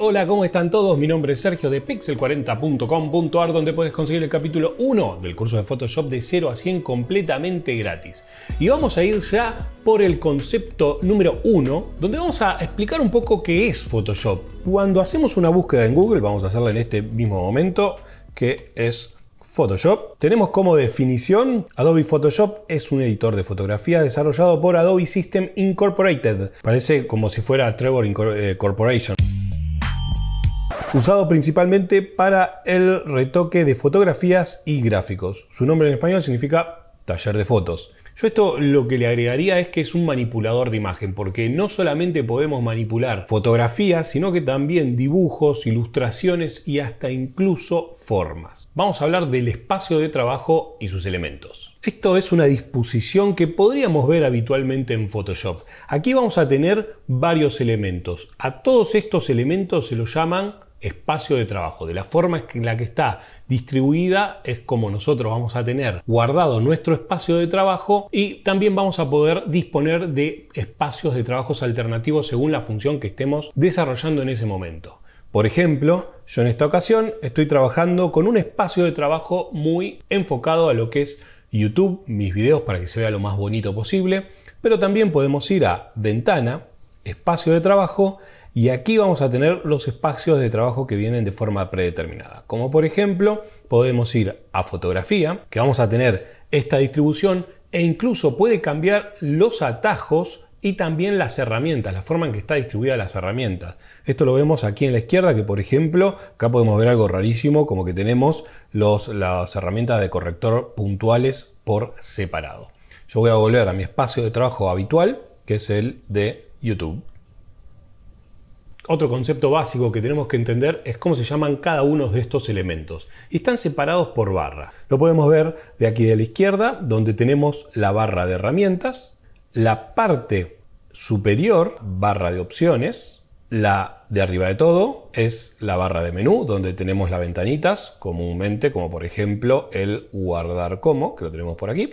Hola, ¿cómo están todos? Mi nombre es Sergio de pixel40.com.ar donde puedes conseguir el capítulo 1 del curso de Photoshop de 0 a 100 completamente gratis. Y vamos a ir ya por el concepto número 1, donde vamos a explicar un poco qué es Photoshop. Cuando hacemos una búsqueda en Google, vamos a hacerla en este mismo momento, que es Photoshop. Tenemos como definición, Adobe Photoshop es un editor de fotografía desarrollado por Adobe System Incorporated. Parece como si fuera Trevor eh, Corporation usado principalmente para el retoque de fotografías y gráficos. Su nombre en español significa taller de fotos. Yo esto lo que le agregaría es que es un manipulador de imagen, porque no solamente podemos manipular fotografías, sino que también dibujos, ilustraciones y hasta incluso formas. Vamos a hablar del espacio de trabajo y sus elementos. Esto es una disposición que podríamos ver habitualmente en Photoshop. Aquí vamos a tener varios elementos. A todos estos elementos se los llaman espacio de trabajo. De la forma en la que está distribuida es como nosotros vamos a tener guardado nuestro espacio de trabajo y también vamos a poder disponer de espacios de trabajos alternativos según la función que estemos desarrollando en ese momento. Por ejemplo, yo en esta ocasión estoy trabajando con un espacio de trabajo muy enfocado a lo que es YouTube, mis videos para que se vea lo más bonito posible, pero también podemos ir a ventana, espacio de trabajo y aquí vamos a tener los espacios de trabajo que vienen de forma predeterminada. Como por ejemplo, podemos ir a fotografía, que vamos a tener esta distribución e incluso puede cambiar los atajos y también las herramientas, la forma en que está distribuida las herramientas. Esto lo vemos aquí en la izquierda, que por ejemplo, acá podemos ver algo rarísimo, como que tenemos las herramientas de corrector puntuales por separado. Yo voy a volver a mi espacio de trabajo habitual, que es el de YouTube. Otro concepto básico que tenemos que entender es cómo se llaman cada uno de estos elementos. Y están separados por barra. Lo podemos ver de aquí de la izquierda, donde tenemos la barra de herramientas, la parte superior, barra de opciones, la de arriba de todo es la barra de menú, donde tenemos las ventanitas, comúnmente, como por ejemplo el guardar como, que lo tenemos por aquí.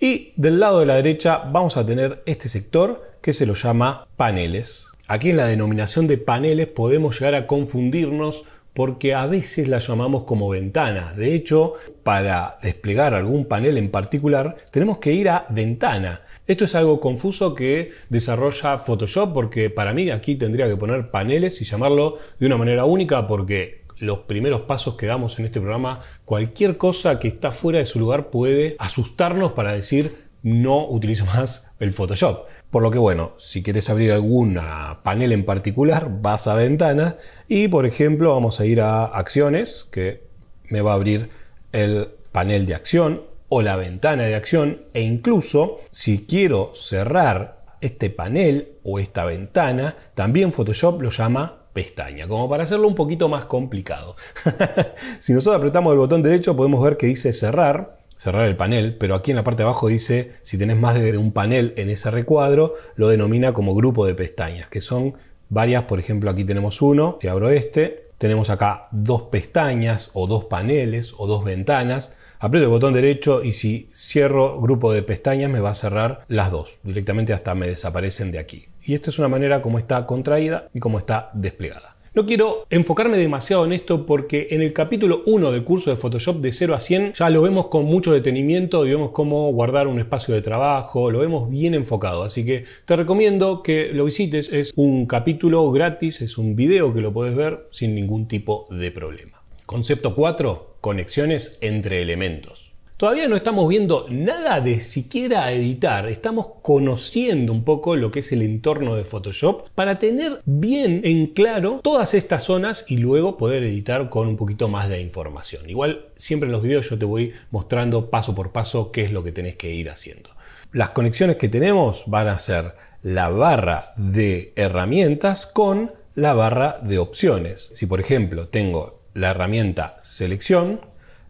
Y del lado de la derecha vamos a tener este sector que se lo llama paneles. Aquí en la denominación de paneles podemos llegar a confundirnos porque a veces la llamamos como ventanas. De hecho, para desplegar algún panel en particular, tenemos que ir a ventana. Esto es algo confuso que desarrolla Photoshop porque para mí aquí tendría que poner paneles y llamarlo de una manera única porque los primeros pasos que damos en este programa, cualquier cosa que está fuera de su lugar puede asustarnos para decir no utilizo más el Photoshop. Por lo que bueno, si quieres abrir algún panel en particular, vas a ventana y por ejemplo vamos a ir a acciones, que me va a abrir el panel de acción o la ventana de acción e incluso si quiero cerrar este panel o esta ventana, también Photoshop lo llama pestaña, como para hacerlo un poquito más complicado. si nosotros apretamos el botón derecho podemos ver que dice cerrar cerrar el panel, pero aquí en la parte de abajo dice, si tenés más de un panel en ese recuadro, lo denomina como grupo de pestañas, que son varias, por ejemplo aquí tenemos uno, si abro este, tenemos acá dos pestañas o dos paneles o dos ventanas, aprieto el botón derecho y si cierro grupo de pestañas me va a cerrar las dos, directamente hasta me desaparecen de aquí. Y esta es una manera como está contraída y como está desplegada. No quiero enfocarme demasiado en esto porque en el capítulo 1 del curso de Photoshop de 0 a 100 ya lo vemos con mucho detenimiento y vemos cómo guardar un espacio de trabajo, lo vemos bien enfocado, así que te recomiendo que lo visites, es un capítulo gratis, es un video que lo puedes ver sin ningún tipo de problema. Concepto 4, conexiones entre elementos. Todavía no estamos viendo nada de siquiera editar, estamos conociendo un poco lo que es el entorno de Photoshop para tener bien en claro todas estas zonas y luego poder editar con un poquito más de información. Igual siempre en los videos yo te voy mostrando paso por paso qué es lo que tenés que ir haciendo. Las conexiones que tenemos van a ser la barra de herramientas con la barra de opciones. Si por ejemplo tengo la herramienta selección,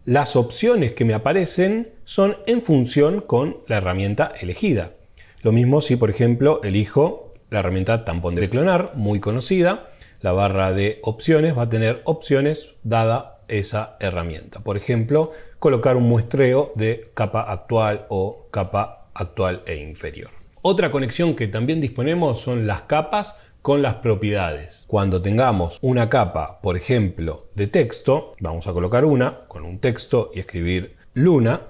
las opciones que me aparecen son en función con la herramienta elegida. Lo mismo si, por ejemplo, elijo la herramienta tampón de clonar, muy conocida, la barra de opciones va a tener opciones dada esa herramienta. Por ejemplo, colocar un muestreo de capa actual o capa actual e inferior. Otra conexión que también disponemos son las capas con las propiedades. Cuando tengamos una capa, por ejemplo, de texto, vamos a colocar una con un texto y escribir Luna.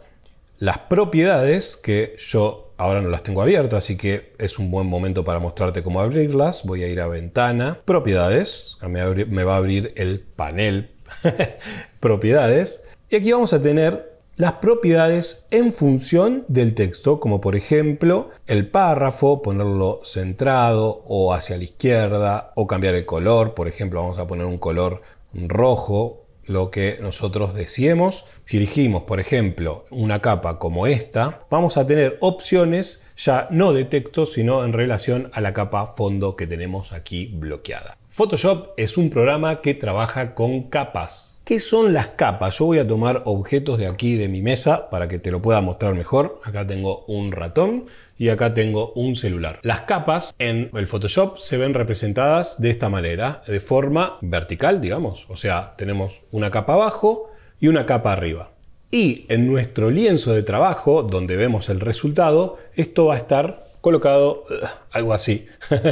Las propiedades, que yo ahora no las tengo abiertas, así que es un buen momento para mostrarte cómo abrirlas. Voy a ir a ventana, propiedades, me va a abrir el panel propiedades. Y aquí vamos a tener las propiedades en función del texto, como por ejemplo el párrafo, ponerlo centrado o hacia la izquierda, o cambiar el color, por ejemplo vamos a poner un color rojo, lo que nosotros decíamos. Si elegimos, por ejemplo, una capa como esta, vamos a tener opciones ya no de texto, sino en relación a la capa fondo que tenemos aquí bloqueada. Photoshop es un programa que trabaja con capas. ¿Qué son las capas? Yo voy a tomar objetos de aquí de mi mesa para que te lo pueda mostrar mejor. Acá tengo un ratón y acá tengo un celular. Las capas en el Photoshop se ven representadas de esta manera, de forma vertical, digamos. O sea, tenemos una capa abajo y una capa arriba. Y en nuestro lienzo de trabajo, donde vemos el resultado, esto va a estar colocado uh, algo así.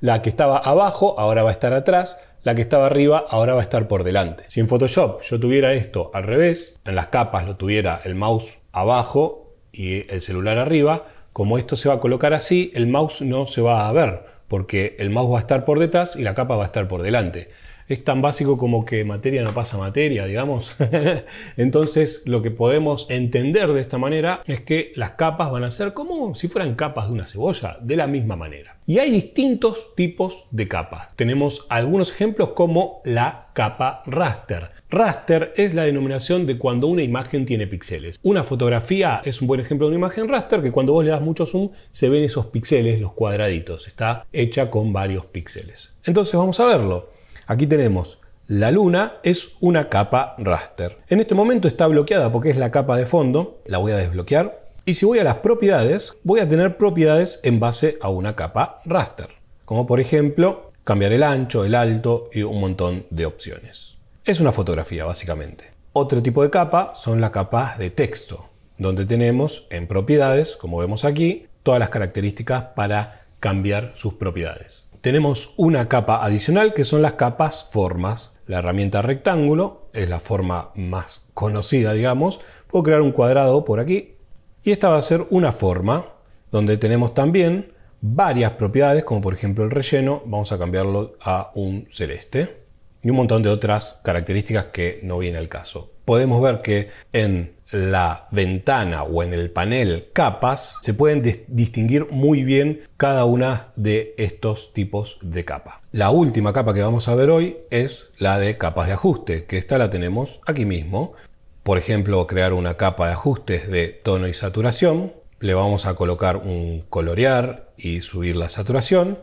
la que estaba abajo ahora va a estar atrás la que estaba arriba ahora va a estar por delante. Si en Photoshop yo tuviera esto al revés, en las capas lo tuviera el mouse abajo y el celular arriba, como esto se va a colocar así, el mouse no se va a ver, porque el mouse va a estar por detrás y la capa va a estar por delante es tan básico como que materia no pasa materia, digamos. Entonces, lo que podemos entender de esta manera es que las capas van a ser como si fueran capas de una cebolla, de la misma manera. Y hay distintos tipos de capas. Tenemos algunos ejemplos como la capa raster. Raster es la denominación de cuando una imagen tiene píxeles. Una fotografía es un buen ejemplo de una imagen raster que cuando vos le das mucho zoom se ven esos píxeles, los cuadraditos. Está hecha con varios píxeles. Entonces vamos a verlo. Aquí tenemos la luna es una capa raster. En este momento está bloqueada porque es la capa de fondo. La voy a desbloquear. Y si voy a las propiedades, voy a tener propiedades en base a una capa raster. Como por ejemplo, cambiar el ancho, el alto y un montón de opciones. Es una fotografía básicamente. Otro tipo de capa son las capas de texto, donde tenemos en propiedades, como vemos aquí, todas las características para cambiar sus propiedades tenemos una capa adicional que son las capas formas. La herramienta rectángulo es la forma más conocida, digamos. Puedo crear un cuadrado por aquí y esta va a ser una forma donde tenemos también varias propiedades, como por ejemplo el relleno, vamos a cambiarlo a un celeste y un montón de otras características que no viene al caso. Podemos ver que en la ventana o en el panel capas, se pueden distinguir muy bien cada una de estos tipos de capa. La última capa que vamos a ver hoy es la de capas de ajuste, que esta la tenemos aquí mismo. Por ejemplo, crear una capa de ajustes de tono y saturación. Le vamos a colocar un colorear y subir la saturación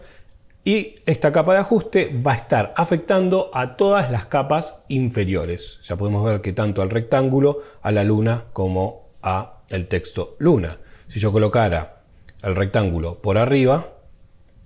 y esta capa de ajuste va a estar afectando a todas las capas inferiores. Ya podemos ver que tanto al rectángulo, a la luna como a el texto luna. Si yo colocara el rectángulo por arriba,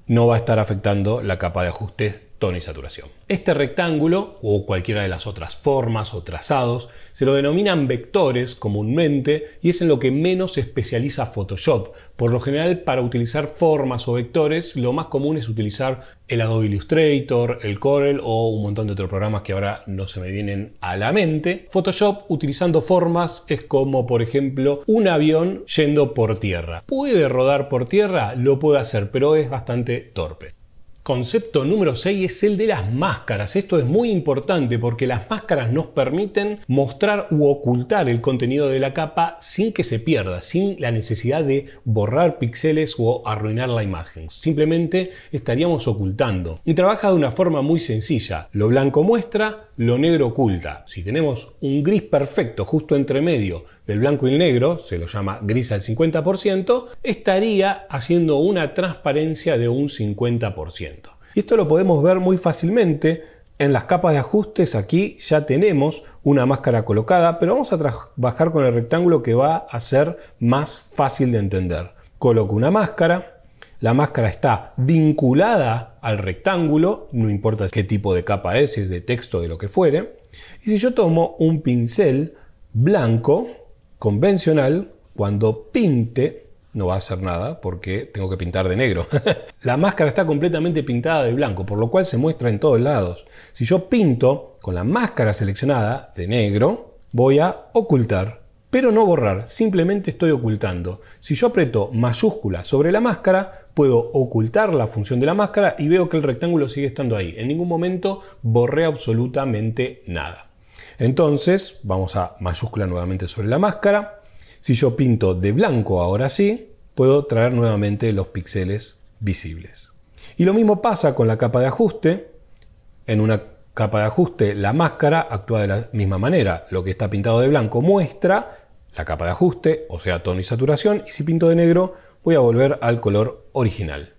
no va a estar afectando la capa de ajuste tono y saturación. Este rectángulo, o cualquiera de las otras formas o trazados, se lo denominan vectores comúnmente y es en lo que menos se especializa Photoshop. Por lo general, para utilizar formas o vectores, lo más común es utilizar el Adobe Illustrator, el Corel o un montón de otros programas que ahora no se me vienen a la mente. Photoshop utilizando formas es como, por ejemplo, un avión yendo por tierra. ¿Puede rodar por tierra? Lo puede hacer, pero es bastante torpe. Concepto número 6 es el de las máscaras. Esto es muy importante porque las máscaras nos permiten mostrar u ocultar el contenido de la capa sin que se pierda, sin la necesidad de borrar píxeles o arruinar la imagen. Simplemente estaríamos ocultando. Y trabaja de una forma muy sencilla. Lo blanco muestra, lo negro oculta. Si tenemos un gris perfecto justo entre medio del blanco y el negro, se lo llama gris al 50%, estaría haciendo una transparencia de un 50%. Y esto lo podemos ver muy fácilmente en las capas de ajustes aquí ya tenemos una máscara colocada, pero vamos a trabajar con el rectángulo que va a ser más fácil de entender. Coloco una máscara, la máscara está vinculada al rectángulo, no importa qué tipo de capa es, si es de texto, de lo que fuere. Y si yo tomo un pincel blanco, convencional, cuando pinte no va a hacer nada porque tengo que pintar de negro. la máscara está completamente pintada de blanco, por lo cual se muestra en todos lados. Si yo pinto con la máscara seleccionada de negro, voy a ocultar, pero no borrar, simplemente estoy ocultando. Si yo aprieto mayúscula sobre la máscara, puedo ocultar la función de la máscara y veo que el rectángulo sigue estando ahí. En ningún momento borré absolutamente nada. Entonces, vamos a mayúscula nuevamente sobre la máscara si yo pinto de blanco ahora sí, puedo traer nuevamente los píxeles visibles. Y lo mismo pasa con la capa de ajuste. En una capa de ajuste la máscara actúa de la misma manera. Lo que está pintado de blanco muestra la capa de ajuste, o sea, tono y saturación, y si pinto de negro voy a volver al color original.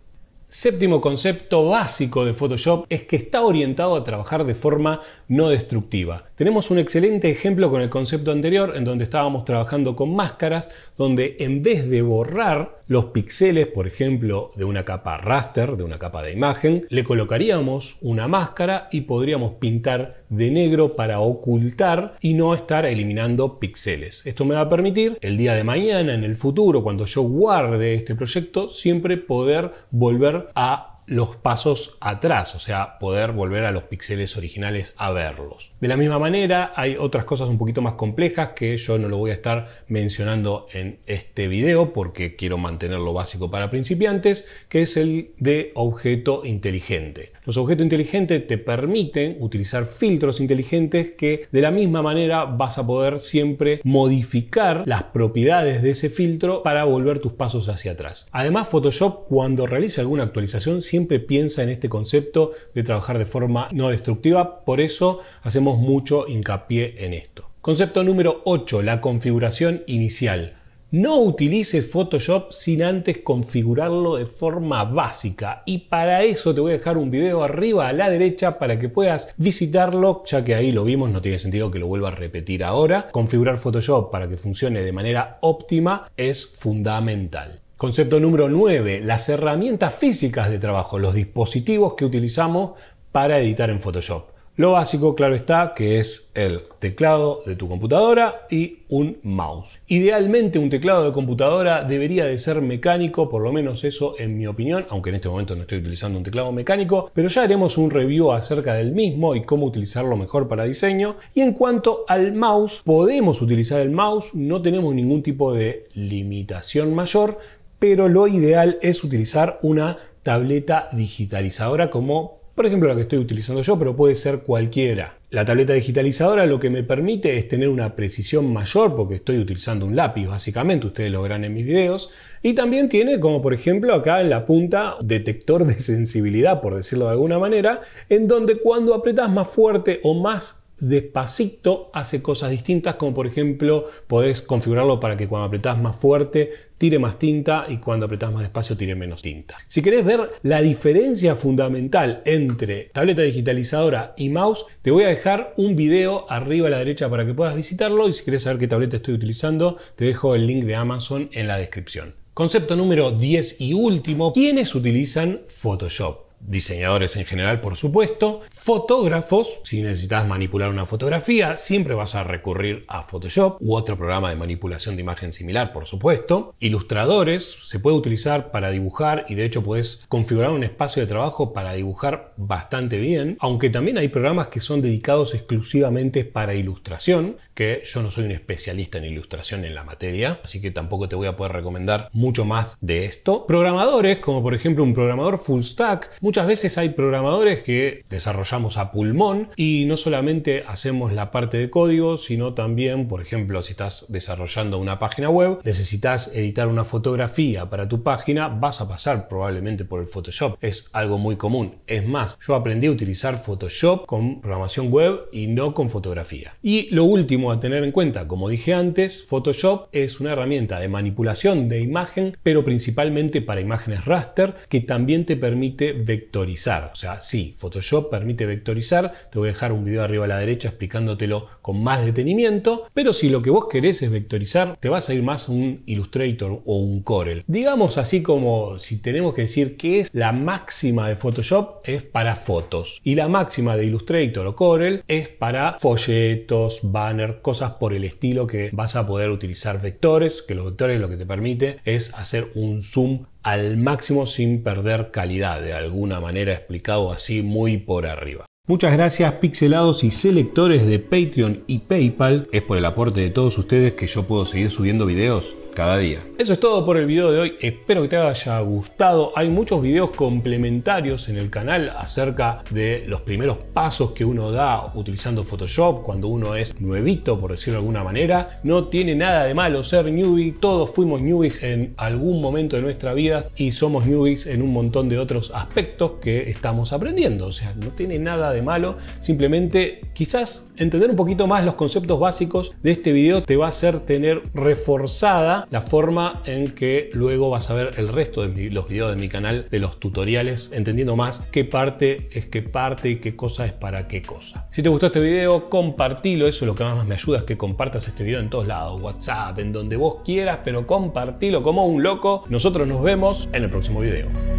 Séptimo concepto básico de Photoshop es que está orientado a trabajar de forma no destructiva. Tenemos un excelente ejemplo con el concepto anterior en donde estábamos trabajando con máscaras, donde en vez de borrar los píxeles, por ejemplo, de una capa raster, de una capa de imagen, le colocaríamos una máscara y podríamos pintar de negro para ocultar y no estar eliminando píxeles. Esto me va a permitir el día de mañana, en el futuro, cuando yo guarde este proyecto, siempre poder volver a los pasos atrás, o sea, poder volver a los píxeles originales a verlos. De la misma manera, hay otras cosas un poquito más complejas que yo no lo voy a estar mencionando en este video porque quiero mantenerlo básico para principiantes, que es el de objeto inteligente. Los objetos inteligentes te permiten utilizar filtros inteligentes que de la misma manera vas a poder siempre modificar las propiedades de ese filtro para volver tus pasos hacia atrás. Además, Photoshop cuando realiza alguna actualización siempre piensa en este concepto de trabajar de forma no destructiva, por eso hacemos mucho hincapié en esto. Concepto número 8, la configuración inicial. No utilices Photoshop sin antes configurarlo de forma básica y para eso te voy a dejar un video arriba a la derecha para que puedas visitarlo, ya que ahí lo vimos, no tiene sentido que lo vuelva a repetir ahora. Configurar Photoshop para que funcione de manera óptima es fundamental. Concepto número 9, las herramientas físicas de trabajo, los dispositivos que utilizamos para editar en Photoshop. Lo básico, claro está, que es el teclado de tu computadora y un mouse. Idealmente un teclado de computadora debería de ser mecánico, por lo menos eso en mi opinión, aunque en este momento no estoy utilizando un teclado mecánico, pero ya haremos un review acerca del mismo y cómo utilizarlo mejor para diseño. Y en cuanto al mouse, podemos utilizar el mouse, no tenemos ningún tipo de limitación mayor, pero lo ideal es utilizar una tableta digitalizadora como por ejemplo la que estoy utilizando yo, pero puede ser cualquiera. La tableta digitalizadora lo que me permite es tener una precisión mayor porque estoy utilizando un lápiz básicamente, ustedes lo verán en mis videos, y también tiene como por ejemplo acá en la punta detector de sensibilidad, por decirlo de alguna manera, en donde cuando apretas más fuerte o más despacito hace cosas distintas, como por ejemplo podés configurarlo para que cuando apretás más fuerte tire más tinta y cuando apretás más despacio tire menos tinta. Si querés ver la diferencia fundamental entre tableta digitalizadora y mouse, te voy a dejar un video arriba a la derecha para que puedas visitarlo y si querés saber qué tableta estoy utilizando, te dejo el link de Amazon en la descripción. Concepto número 10 y último, ¿quiénes utilizan Photoshop? Diseñadores en general, por supuesto, fotógrafos, si necesitas manipular una fotografía, siempre vas a recurrir a Photoshop u otro programa de manipulación de imagen similar, por supuesto. Ilustradores, se puede utilizar para dibujar y de hecho puedes configurar un espacio de trabajo para dibujar bastante bien, aunque también hay programas que son dedicados exclusivamente para ilustración, que yo no soy un especialista en ilustración en la materia, así que tampoco te voy a poder recomendar mucho más de esto. Programadores, como por ejemplo un programador full stack, Muchas veces hay programadores que desarrollamos a pulmón y no solamente hacemos la parte de código, sino también, por ejemplo, si estás desarrollando una página web, necesitas editar una fotografía para tu página, vas a pasar probablemente por el Photoshop. Es algo muy común. Es más, yo aprendí a utilizar Photoshop con programación web y no con fotografía. Y lo último a tener en cuenta, como dije antes, Photoshop es una herramienta de manipulación de imagen, pero principalmente para imágenes raster, que también te permite vectorizar vectorizar. O sea, sí, Photoshop permite vectorizar. Te voy a dejar un video arriba a la derecha explicándotelo con más detenimiento. Pero si lo que vos querés es vectorizar, te vas a ir más a un Illustrator o un Corel. Digamos así como si tenemos que decir que es la máxima de Photoshop es para fotos y la máxima de Illustrator o Corel es para folletos, banner, cosas por el estilo que vas a poder utilizar vectores, que los vectores lo que te permite es hacer un zoom al máximo sin perder calidad, de alguna manera explicado así muy por arriba. Muchas gracias pixelados y selectores de Patreon y PayPal. Es por el aporte de todos ustedes que yo puedo seguir subiendo videos cada día. Eso es todo por el video de hoy, espero que te haya gustado. Hay muchos videos complementarios en el canal acerca de los primeros pasos que uno da utilizando Photoshop cuando uno es nuevito, por decirlo de alguna manera. No tiene nada de malo ser newbie, todos fuimos newbies en algún momento de nuestra vida y somos newbies en un montón de otros aspectos que estamos aprendiendo. O sea, no tiene nada de malo, simplemente quizás entender un poquito más los conceptos básicos de este video te va a hacer tener reforzada la forma en que luego vas a ver el resto de los videos de mi canal, de los tutoriales, entendiendo más qué parte es qué parte y qué cosa es para qué cosa. Si te gustó este video, compartilo, eso es lo que más me ayuda, es que compartas este video en todos lados, WhatsApp, en donde vos quieras, pero compartilo como un loco. Nosotros nos vemos en el próximo video.